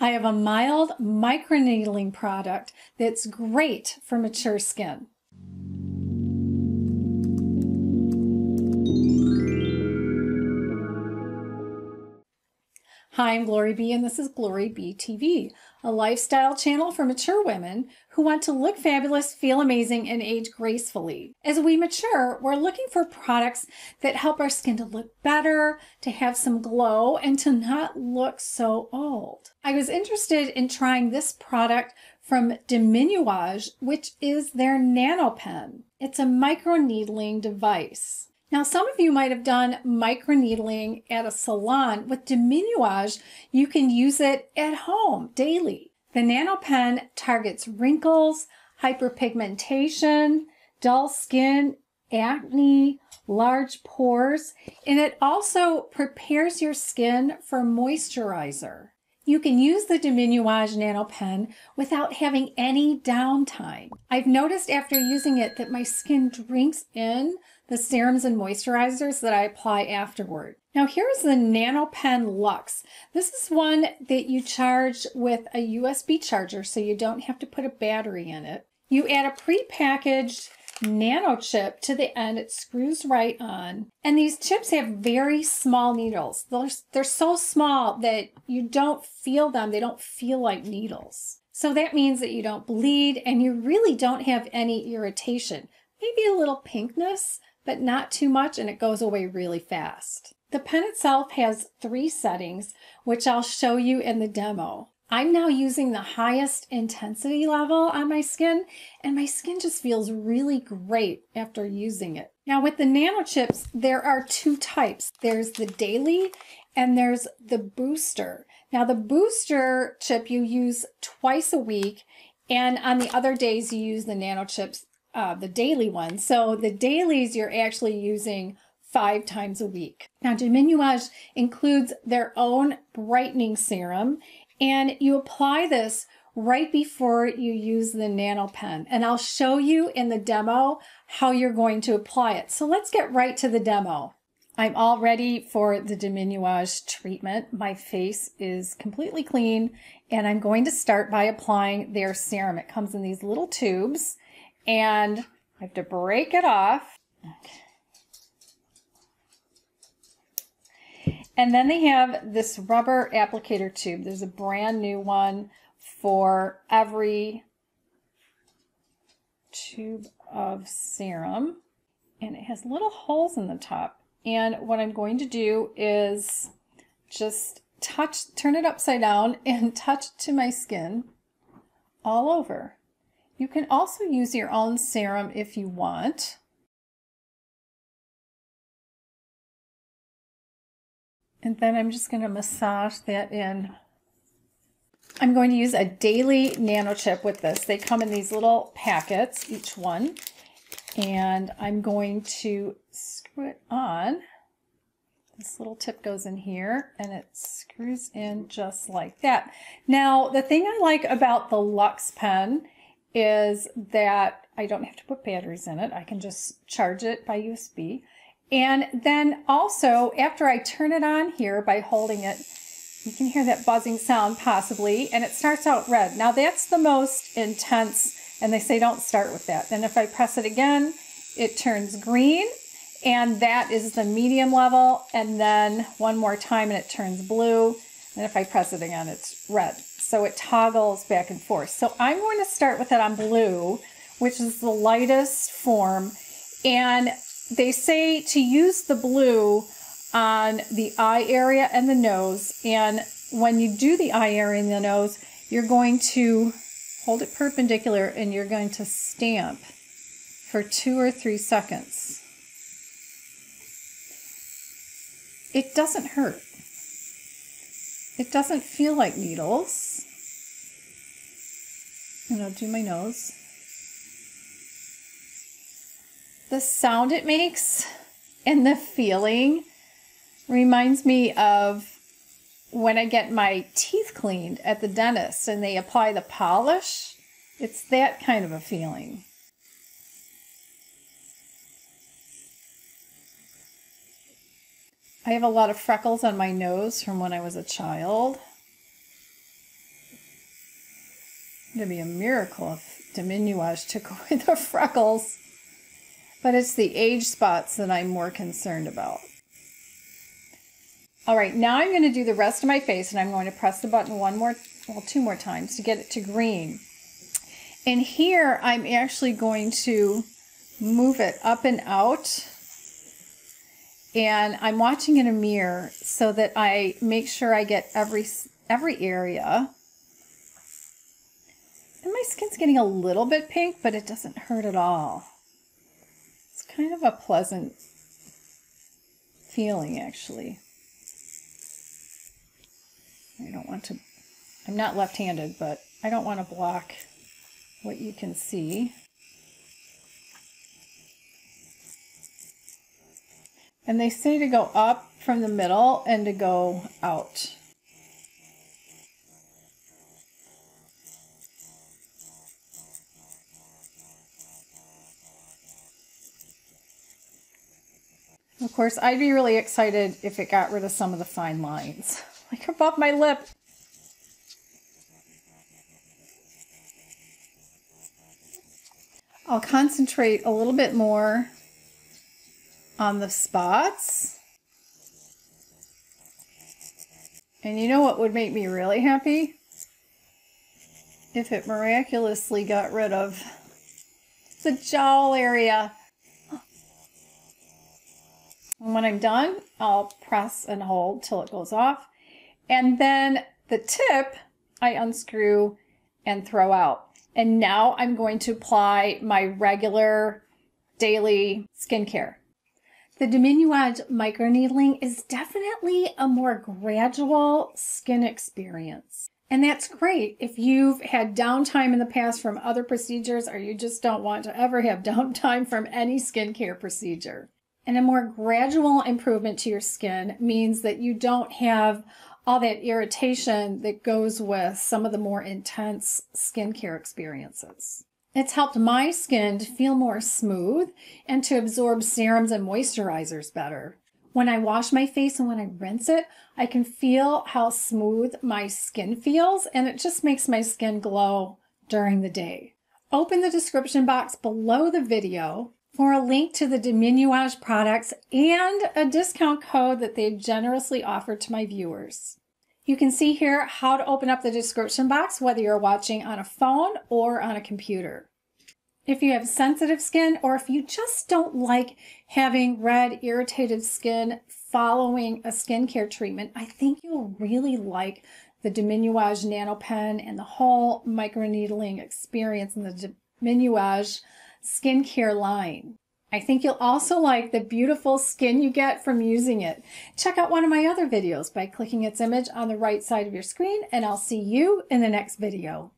I have a mild microneedling product that's great for mature skin. Hi, I'm Glory B, and this is Glory B TV, a lifestyle channel for mature women who want to look fabulous, feel amazing, and age gracefully. As we mature, we're looking for products that help our skin to look better, to have some glow, and to not look so old. I was interested in trying this product from Deminuage, which is their Nano Pen. It's a microneedling device. Now, some of you might have done microneedling at a salon. With Deminuage, you can use it at home daily. The Nano Pen targets wrinkles, hyperpigmentation, dull skin, acne, large pores, and it also prepares your skin for moisturizer. You can use the Deminuage Nano Pen without having any downtime. I've noticed after using it that my skin drinks in the serums and moisturizers that I apply afterward. Now here's the NanoPen Lux. This is one that you charge with a USB charger so you don't have to put a battery in it. You add a pre-packaged nano chip to the end. It screws right on. And these chips have very small needles. They're, they're so small that you don't feel them. They don't feel like needles. So that means that you don't bleed and you really don't have any irritation. Maybe a little pinkness, but not too much and it goes away really fast. The pen itself has three settings, which I'll show you in the demo. I'm now using the highest intensity level on my skin and my skin just feels really great after using it. Now with the nano chips, there are two types. There's the daily and there's the booster. Now the booster chip you use twice a week and on the other days you use the nano chips uh, the daily ones. So the dailies you're actually using five times a week. Now, Deminuage includes their own brightening serum, and you apply this right before you use the nano pen. And I'll show you in the demo how you're going to apply it. So let's get right to the demo. I'm all ready for the Deminuage treatment. My face is completely clean and I'm going to start by applying their serum. It comes in these little tubes and I have to break it off. And then they have this rubber applicator tube. There's a brand new one for every tube of serum. And it has little holes in the top. And what I'm going to do is just touch, turn it upside down and touch to my skin all over. You can also use your own serum if you want. And then I'm just going to massage that in. I'm going to use a daily nano chip with this. They come in these little packets, each one. And I'm going to screw it on. This little tip goes in here and it screws in just like that. Now, the thing I like about the Lux pen is that I don't have to put batteries in it. I can just charge it by USB. And then also, after I turn it on here by holding it, you can hear that buzzing sound possibly, and it starts out red. Now that's the most intense, and they say don't start with that. Then if I press it again, it turns green, and that is the medium level, and then one more time and it turns blue, and if I press it again, it's red. So it toggles back and forth. So I'm going to start with it on blue, which is the lightest form. And they say to use the blue on the eye area and the nose. And when you do the eye area and the nose, you're going to hold it perpendicular and you're going to stamp for two or three seconds. It doesn't hurt. It doesn't feel like needles. And I'll do my nose. The sound it makes and the feeling reminds me of when I get my teeth cleaned at the dentist and they apply the polish. It's that kind of a feeling. I have a lot of freckles on my nose from when I was a child. It'd be a miracle if Deminuage took away the freckles. But it's the age spots that I'm more concerned about. All right, now I'm going to do the rest of my face and I'm going to press the button one more, well, two more times to get it to green. And here I'm actually going to move it up and out. And I'm watching in a mirror so that I make sure I get every every area. And my skin's getting a little bit pink, but it doesn't hurt at all. It's kind of a pleasant feeling, actually. I don't want to, I'm not left-handed, but I don't want to block what you can see. And they say to go up from the middle and to go out. Of course, I'd be really excited if it got rid of some of the fine lines, like above my lip. I'll concentrate a little bit more on the spots. And you know what would make me really happy? If it miraculously got rid of the jowl area. And when I'm done, I'll press and hold till it goes off. And then the tip, I unscrew and throw out. And now I'm going to apply my regular daily skincare. The Deminuage microneedling is definitely a more gradual skin experience. And that's great if you've had downtime in the past from other procedures or you just don't want to ever have downtime from any skincare procedure. And a more gradual improvement to your skin means that you don't have all that irritation that goes with some of the more intense skincare experiences. It's helped my skin to feel more smooth and to absorb serums and moisturizers better. When I wash my face and when I rinse it, I can feel how smooth my skin feels and it just makes my skin glow during the day. Open the description box below the video for a link to the Deminuage products and a discount code that they've generously offered to my viewers. You can see here how to open up the description box, whether you're watching on a phone or on a computer. If you have sensitive skin or if you just don't like having red, irritated skin following a skincare treatment, I think you'll really like the Deminuage Nano Pen and the whole microneedling experience in the Deminuage skincare line. I think you'll also like the beautiful skin you get from using it. Check out one of my other videos by clicking its image on the right side of your screen and I'll see you in the next video.